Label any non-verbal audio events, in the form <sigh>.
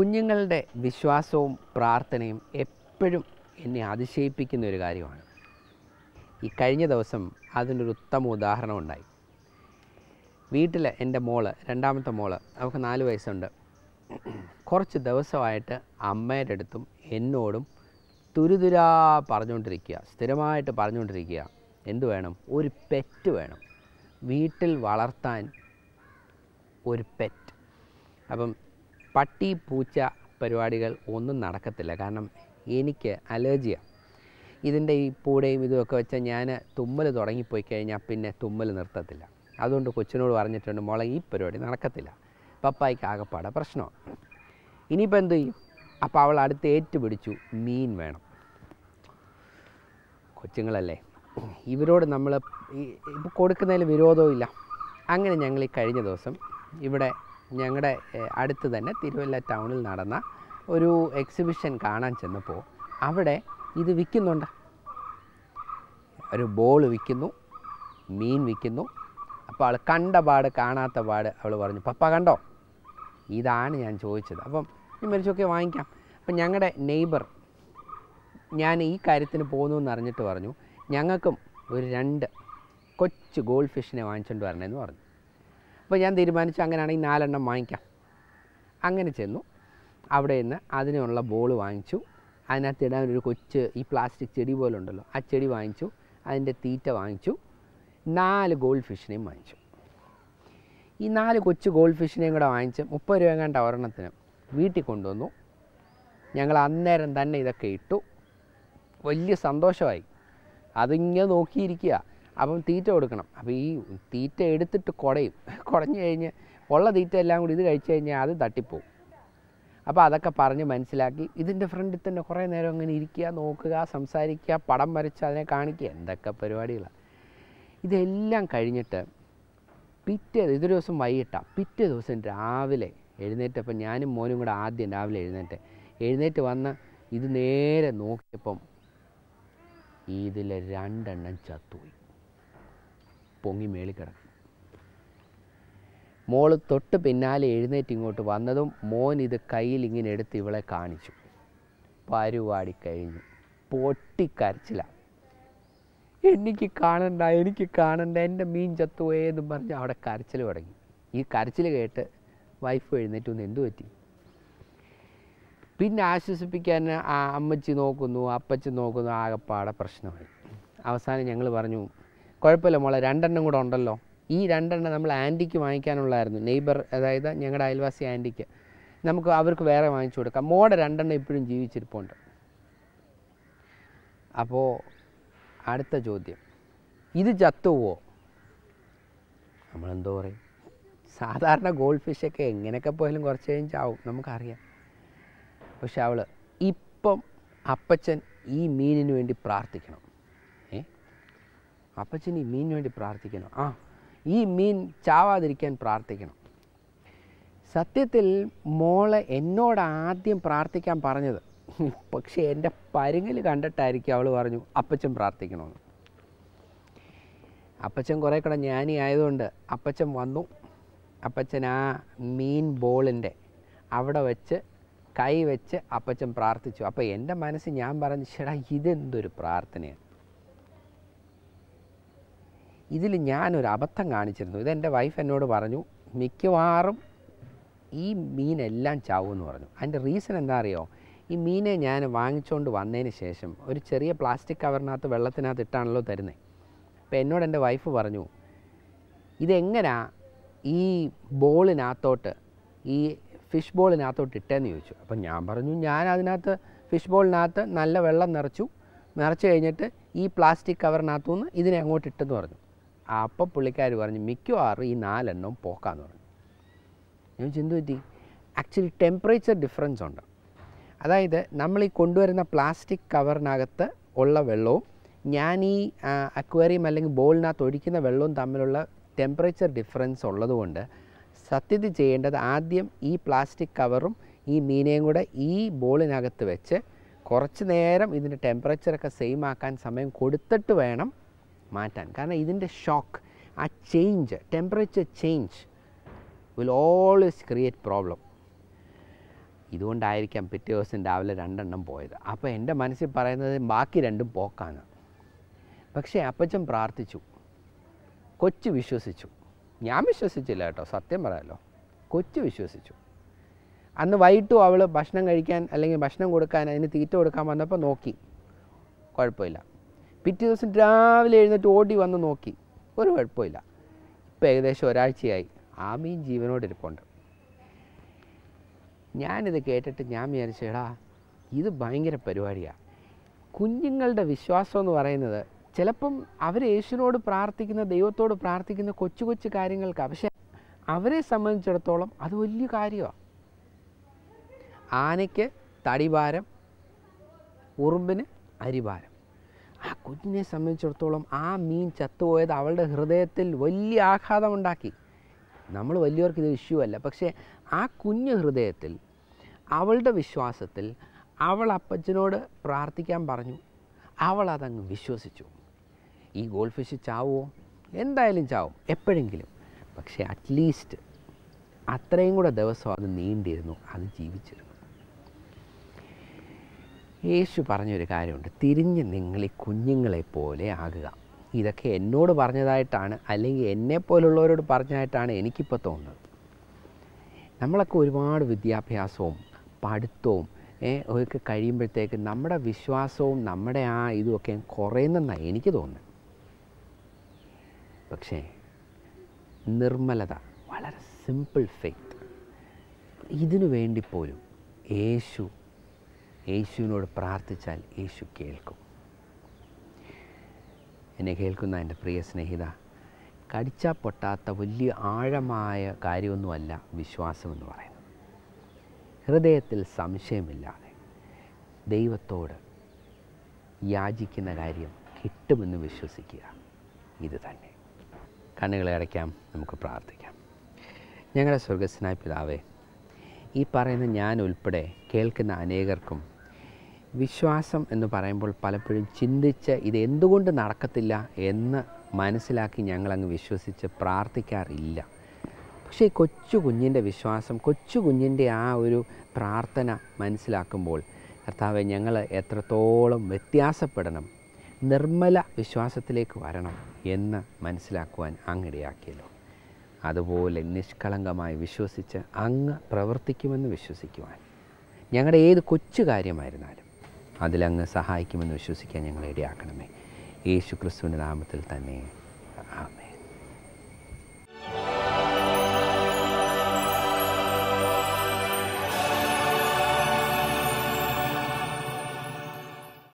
കുഞ്ഞുങ്ങളുടെ വിശ്വാസവും പ്രാർത്ഥനയും എപ്പോഴും എന്നെ അതിശയിപ്പിക്കുന്ന ഒരു കാര്യമാണ്. ഈ കഴിഞ്ഞ ദിവസം അതിനൊരു ഉത്തമ ഉദാഹരണം ഉണ്ടായി. വീട്ടിൽ എന്റെ മോൾ രണ്ടാമത്തെ മോൾ അവൾക്ക് നാല് വയസ്സുണ്ട്. കുറച്ച് ദിവസമായിട്ട് അമ്മയുടെ അടുത്തും എന്നോടും തുരുതുരാ പറഞ്ഞുകൊണ്ടിരിക്കുക സ്ഥിരമായിട്ട് പറഞ്ഞുകൊണ്ടിരിക്കുക. എന്തു വേണം? ഒരു പെറ്റ് വേണം. വീട്ടിൽ വളർത്താൻ ഒരു പെറ്റ്. അപ്പം പട്ടി പൂച്ച പരിപാടികൾ ഒന്നും നടക്കത്തില്ല. കാരണം എനിക്ക് അലർജിയാണ് ഇതിന്റെ ഈ പൂടയും ഇതുമൊക്കെ വെച്ചാൽ ഞാൻ തുമ്മൽ തുടങ്ങിപ്പോയി കഴിഞ്ഞാൽ പിന്നെ തുമ്മൽ നിർത്തത്തില്ല. അതുകൊണ്ട് കൊച്ചിനോട് പറഞ്ഞിട്ടുണ്ട് മോളെ ഈ പരിപാടി നടക്കത്തില്ല. പപ്പായ്ക്ക് ആകെപ്പാടെ പ്രശ്നമാണ് ഇനിയിപ്പോൾ എന്ത് ചെയ്യും? അപ്പോൾ അവൾ അടുത്ത് ഏറ്റുപിടിച്ചു മീൻ വേണം. കൊച്ചുങ്ങളല്ലേ ഇവരോട് നമ്മൾ ഇപ്പോൾ കൊടുക്കുന്നതിൽ വിരോധവും ഇല്ല. അങ്ങനെ ഞങ്ങൾ ഈ കഴിഞ്ഞ ദിവസം ഇവിടെ ഞങ്ങളുടെ അടുത്ത് തന്നെ തിരുവല്ല ടൗണിൽ നടന്ന ഒരു എക്സിബിഷൻ കാണാൻ ചെന്നപ്പോൾ അവിടെ ഇത് വിൽക്കുന്നുണ്ട്. ഒരു ബോൾ വിൽക്കുന്നു മീൻ വിൽക്കുന്നു. അപ്പോൾ അവൾ കണ്ട പാട് കാണാത്ത പാട് അവൾ പറഞ്ഞു പപ്പ കണ്ടോ? ഇതാണ് ഞാൻ ചോദിച്ചത്. അപ്പം ഈ മരിച്ചൊക്കെ വാങ്ങിക്കാം. അപ്പം ഞങ്ങളുടെ നെയ്ബർ ഞാൻ ഈ കാര്യത്തിന് പോകുന്നു എന്ന് അറിഞ്ഞിട്ട് പറഞ്ഞു ഞങ്ങൾക്കും ഒരു രണ്ട് കൊച്ചു ഗോൾഡ് ഫിഷിനെ വാങ്ങിച്ചുകൊണ്ട് വരണമെന്ന് പറഞ്ഞു. അപ്പോൾ ഞാൻ തീരുമാനിച്ചു അങ്ങനെയാണെങ്കിൽ നാലെണ്ണം വാങ്ങിക്കാം. അങ്ങനെ ചെന്നു. അവിടെ നിന്ന് അതിനുള്ള ബോൾ വാങ്ങിച്ചു. അതിനകത്ത് ഇടാൻ ഒരു കൊച്ച് ഈ പ്ലാസ്റ്റിക് ചെടി പോലെ ഉണ്ടല്ലോ ആ ചെടി വാങ്ങിച്ചു. അതിന്റെ തീറ്റ വാങ്ങിച്ചു. നാല് ഗോൾഡ് ഫിഷിനെയും വാങ്ങിച്ചു. ഈ നാല് കൊച്ചു ഗോൾഡ് ഫിഷിനെയും കൂടെ വാങ്ങിച്ച് മുപ്പത് രൂപ കണ്ട ഒരെണ്ണത്തിന് വീട്ടിൽ കൊണ്ടുവന്നു. ഞങ്ങൾ അന്നേരം തന്നെ ഇതൊക്കെ ഇട്ടു. വലിയ സന്തോഷമായി. അതിങ്ങനെ നോക്കിയിരിക്കുക. അപ്പം തീറ്റ കൊടുക്കണം. അപ്പോൾ ഈ തീറ്റ എടുത്തിട്ട് കുടയും. കുടഞ്ഞു കഴിഞ്ഞ് ഉള്ള തീറ്റ എല്ലാം കൂടി ഇത് കഴിച്ചു കഴിഞ്ഞാൽ അത് തട്ടിപ്പോവും. അപ്പോൾ അതൊക്കെ പറഞ്ഞ് മനസ്സിലാക്കി ഇതിന്റെ ഫ്രണ്ടിൽ തന്നെ കുറേ നേരം അങ്ങനെ ഇരിക്കുക നോക്കുക സംസാരിക്കുക പടം വരച്ച് അതിനെ കാണിക്കുക. എന്തൊക്കെ പരിപാടികളാണ് ഇതെല്ലാം കഴിഞ്ഞിട്ട് പിറ്റേ ഇതൊരു ദിവസം വൈകിട്ടാണ് പിറ്റേ ദിവസം രാവിലെ എഴുന്നേറ്റപ്പോൾ ഞാനും മോനും കൂടെ ആദ്യം രാവിലെ എഴുന്നേറ്റ്. എഴുന്നേറ്റ് വന്ന് ഇത് നേരെ നോക്കിയപ്പം ഇതിലെ രണ്ടെണ്ണം ചത്തുപോയി. പൊങ്ങി മേളിൽ കിടക്കും. മോൾ തൊട്ട് പിന്നാലെ എഴുന്നേറ്റ് ഇങ്ങോട്ട് വന്നതും മോൻ ഇത് കയ്യിൽ ഇങ്ങനെ എടുത്ത് ഇവളെ കാണിച്ചു. പരുവാടി കഴിഞ്ഞു. പൊട്ടിക്കരച്ചില്ല എനിക്ക് കാണണ്ട എനിക്ക് കാണണ്ട എന്റെ മീൻ ചത്തുപോയെന്നും പറഞ്ഞ് അവിടെ കരച്ചിൽ തുടങ്ങി. ഈ കരച്ചിൽ കേട്ട് വൈഫ് എഴുന്നേറ്റ് ഒന്ന് എന്തു പറ്റി? പിന്നെ ആശ്വസിപ്പിക്കാൻ ആ അമ്മച്ചി നോക്കുന്നു അപ്പച്ചി നോക്കുന്നു ആകെപ്പാടെ പ്രശ്നമായി. അവസാനം ഞങ്ങൾ പറഞ്ഞു കുഴപ്പമില്ല മോളെ രണ്ടെണ്ണം കൂടെ ഉണ്ടല്ലോ. ഈ രണ്ടെണ്ണം നമ്മൾ ആന്റിക്ക് വാങ്ങിക്കാനുള്ളായിരുന്നു നെയ്ബർ അതായത് ഞങ്ങളുടെ അയൽവാസി ആന്റിക്ക്. നമുക്ക് അവർക്ക് വേറെ വാങ്ങിച്ചു കൊടുക്കാം. മോടെ രണ്ടെണ്ണം ഇപ്പോഴും ജീവിച്ചിരിപ്പുണ്ട്. അപ്പോൾ അടുത്ത ചോദ്യം. ഇത് ചത്തുവോ? നമ്മളെന്തോ പറയും. സാധാരണ ഗോൾഡ് ഫിഷൊക്കെ എങ്ങനെയൊക്കെ പോയാലും കുറച്ച് കഴിഞ്ഞ് ചാവും. നമുക്കറിയാം. പക്ഷെ അവൾ ഇപ്പം അപ്പച്ചൻ ഈ മീനിന് വേണ്ടി പ്രാർത്ഥിക്കണം. അപ്പച്ചൻ ഈ മീൻ വേണ്ടി പ്രാർത്ഥിക്കണം. ആ ഈ മീൻ ചാവാതിരിക്കാൻ പ്രാർത്ഥിക്കണം. സത്യത്തിൽ മോളെ എന്നോട് ആദ്യം പ്രാർത്ഥിക്കാൻ പറഞ്ഞത് <laughs> പക്ഷേ എന്റെ പരുങ്ങൽ കണ്ടിട്ടായിരിക്കും അവൾ പറഞ്ഞു അപ്പച്ചൻ പ്രാർത്ഥിക്കണമെന്ന് അപ്പച്ചൻ കുറേ കൂടെ ജ്ഞാനി ആയതുകൊണ്ട് അപ്പച്ചൻ വന്നു. അപ്പച്ചൻ ആ മീൻ ബോളിന്റെ അവിടെ വെച്ച് കൈ വെച്ച് അപ്പച്ചൻ പ്രാർത്ഥിച്ചു. അപ്പോൾ എന്റെ മനസ്സ് ഞാൻ പറഞ്ഞു ചേടാ ഇതെന്തൊരു പ്രാർത്ഥനയാണ് ഇതിൽ ഞാനൊരു അബദ്ധം കാണിച്ചിരുന്നു. ഇതെന്റെ വൈഫ് എന്നോട് പറഞ്ഞു മിക്കവാറും ഈ മീനെല്ലാം ചാവുമെന്ന് പറഞ്ഞു. അതിന്റെ റീസൺ എന്താ അറിയോ? ഈ മീനെ ഞാൻ വാങ്ങിച്ചുകൊണ്ട് വന്നതിന് ശേഷം ഒരു ചെറിയ പ്ലാസ്റ്റിക് കവറിനകത്ത് വെള്ളത്തിനകത്ത് ഇട്ടാണല്ലോ തരുന്നത് അപ്പോൾ എന്നോട് എന്റെ വൈഫ് പറഞ്ഞു ഇതെങ്ങനാ ഈ ബോളിനകത്തോട്ട് ഈ ഫിഷ് ബോളിനകത്തോട്ട് ഇട്ടേന്ന് ചോദിച്ചു. അപ്പം ഞാൻ പറഞ്ഞു ഞാൻ അതിനകത്ത് ഫിഷ് ബോളിനകത്ത് നല്ല വെള്ളം നിറച്ചു നിറച്ച് കഴിഞ്ഞിട്ട് ഈ പ്ലാസ്റ്റിക് കവറിനകത്തുനിന്ന് ഇതിനെ അങ്ങോട്ട് ഇട്ടെന്ന് പറഞ്ഞു. അപ്പം പുള്ളിക്കാർ പറഞ്ഞു മിക്കവാറും ഈ നാലെണ്ണം പോക്കാന്ന് പറഞ്ഞു. ഞാൻ ചിന്ത പറ്റി? ആക്ച്വലി ടെമ്പറേച്ചർ ഡിഫറൻസ് ഉണ്ട്. അതായത് നമ്മൾ ഈ കൊണ്ടുവരുന്ന പ്ലാസ്റ്റിക് കവറിനകത്ത് ഉള്ള വെള്ളവും ഞാൻ ഈ അക്വേറിയം അല്ലെങ്കിൽ ബോളിനകത്ത് ഒഴിക്കുന്ന വെള്ളവും തമ്മിലുള്ള ടെമ്പറേച്ചർ ഡിഫറൻസ് ഉള്ളതുകൊണ്ട് സത്യത്തിൽ ചെയ്യേണ്ടത് ആദ്യം ഈ പ്ലാസ്റ്റിക് കവറും ഈ മീനയും കൂടെ ഈ ബോളിനകത്ത് വെച്ച് കുറച്ച് നേരം ഇതിന്റെ ടെമ്പറേച്ചറൊക്കെ സെയിം ആക്കാൻ സമയം കൊടുത്തിട്ട് വേണം മാറ്റാൻ. കാരണം ഇതിന്റെ ഷോക്ക് ആ change temperature change will always create problem ഇതുകൊണ്ടായിരിക്കാം പിറ്റേ ദിവസം രാവിലെ രണ്ടെണ്ണം പോയത്. അപ്പോൾ എന്റെ മനസ്സിൽ പറയുന്നത് ബാക്കി രണ്ടും പോക്കാണ്. പക്ഷേ അപ്പച്ചൻ പ്രാർത്ഥിച്ചു. കൊച്ചു വിശ്വസിച്ചു. ഞാൻ വിശ്വസിച്ചില്ല കേട്ടോ സത്യം പറയാമല്ലോ കൊച്ചു വിശ്വസിച്ചു. അന്ന് വൈകിട്ടും അവൾ ഭക്ഷണം കഴിക്കാൻ അല്ലെങ്കിൽ ഭക്ഷണം കൊടുക്കാൻ അതിന് തീറ്റ കൊടുക്കാൻ വന്നപ്പോൾ നോക്കി. കുഴപ്പമില്ല. പിറ്റേ ദിവസം രാവിലെ എഴുന്നേറ്റ് ഓടി വന്ന് നോക്കി. ഒരു കുഴപ്പമില്ല. ഇപ്പം ഏകദേശം ഒരാഴ്ചയായി. ആമീൻ മീൻ ജീവനോട് ഇരിപ്പുണ്ട്. ഞാനിത് കേട്ടിട്ട് ഞാൻ വിചാരിച്ചേടാ ഇത് ഭയങ്കര പരിപാടിയാണ് കുഞ്ഞുങ്ങളുടെ വിശ്വാസം എന്ന് പറയുന്നത് ചിലപ്പം അവർ യേശുവിനോട് പ്രാർത്ഥിക്കുന്ന ദൈവത്തോട് പ്രാർത്ഥിക്കുന്ന കൊച്ചു കൊച്ചു കാര്യങ്ങൾക്ക്. പക്ഷെ അവരെ സംബന്ധിച്ചിടത്തോളം അത് വലിയ കാര്യമാണ് ആനയ്ക്ക് തടിഭാരം ഉറുമ്പിന് അരിഭാരം. ആ കുഞ്ഞിനെ സംബന്ധിച്ചിടത്തോളം ആ മീൻ ചത്തുപോയത് അവളുടെ ഹൃദയത്തിൽ വലിയ ആഘാതമുണ്ടാക്കി. നമ്മൾ വലിയവർക്ക് ഇത് ഇഷ്യൂ അല്ല. പക്ഷേ ആ കുഞ്ഞു ഹൃദയത്തിൽ അവളുടെ വിശ്വാസത്തിൽ അവൾ അപ്പച്ചനോട് പ്രാർത്ഥിക്കാൻ പറഞ്ഞു. അവൾ അതങ്ങ് വിശ്വസിച്ചു. ഈ ഗോൾഡ് ഫിഷ് ചാവുമോ എന്തായാലും ചാവും. എപ്പോഴെങ്കിലും. പക്ഷേ അറ്റ്ലീസ്റ്റ് അത്രയും കൂടെ ദിവസം അത് നീണ്ടിരുന്നു. അത് ജീവിച്ചിരുന്നു. യേശു പറഞ്ഞൊരു കാര്യമുണ്ട്. തിരിഞ്ഞ് നിങ്ങൾ ഈ കുഞ്ഞുങ്ങളെ പോലെ ആകുക. ഇതൊക്കെ എന്നോട് പറഞ്ഞതായിട്ടാണ് അല്ലെങ്കിൽ എന്നെപ്പോലുള്ളവരോട് പറഞ്ഞതായിട്ടാണ് എനിക്കിപ്പോൾ തോന്നുന്നത്. നമ്മളൊക്കെ ഒരുപാട് വിദ്യാഭ്യാസവും പഠിത്തവും ഒക്കെ കഴിയുമ്പോഴത്തേക്ക് നമ്മുടെ വിശ്വാസവും നമ്മുടെ ആ ഇതുമൊക്കെ കുറയുന്നെന്നാണ് എനിക്ക് തോന്നുന്നത്. പക്ഷേ നിർമ്മലത വളരെ സിമ്പിൾ ഫെയ്ത്ത് ഇതിനു വേണ്ടി പോലും യേശു യേശുവിനോട് പ്രാർത്ഥിച്ചാൽ യേശു കേൾക്കും. എന്നെ കേൾക്കുന്ന എന്റെ പ്രിയ സ്നേഹിത കടിച്ചാൽ പൊട്ടാത്ത വലിയ ആഴമായ കാര്യമൊന്നുമല്ല വിശ്വാസമെന്ന് പറയുന്നത്. ഹൃദയത്തിൽ സംശയമില്ലാതെ ദൈവത്തോട് യാചിക്കുന്ന കാര്യം കിട്ടുമെന്ന് വിശ്വസിക്കുക. ഇത് തന്നെ. കണ്ണുകളെ അടയ്ക്കാം നമുക്ക് പ്രാർത്ഥിക്കാം. ഞങ്ങളുടെ സ്വർഗസ്നായ പിതാവേ ഈ പറയുന്ന ഞാൻ ഉൾപ്പെടെ കേൾക്കുന്ന അനേകർക്കും വിശ്വാസം എന്ന് പറയുമ്പോൾ പലപ്പോഴും ചിന്തിച്ച് ഇത് എന്തുകൊണ്ട് നടക്കത്തില്ല എന്ന് മനസ്സിലാക്കി ഞങ്ങളങ്ങ് വിശ്വസിച്ച് പ്രാർത്ഥിക്കാറില്ല. പക്ഷേ കൊച്ചു കുഞ്ഞിന്റെ വിശ്വാസം കൊച്ചു കുഞ്ഞിന്റെ ആ ഒരു പ്രാർത്ഥന മനസ്സിലാക്കുമ്പോൾ കർത്താവ് ഞങ്ങൾ എത്രത്തോളം വ്യത്യാസപ്പെടണം നിർമ്മല വിശ്വാസത്തിലേക്ക് വരണം എന്ന് മനസ്സിലാക്കുവാൻ അങ്ങിടയാക്കിയല്ലോ. അതുപോലെ നിഷ്കളങ്കമായി വിശ്വസിച്ച് അങ്ങ് പ്രവർത്തിക്കുമെന്ന് വിശ്വസിക്കുവാൻ. ഞങ്ങളുടെ ഏത് കൊച്ചു കാര്യമായിരുന്നാലും അതിലങ്ങ് സഹായിക്കുമെന്ന് വിശ്വസിക്കാൻ ഞങ്ങളെ ഇടയാക്കണമേ. യേശു ക്രിസ്തുവിന്റെ നാമത്തിൽ തന്നെ.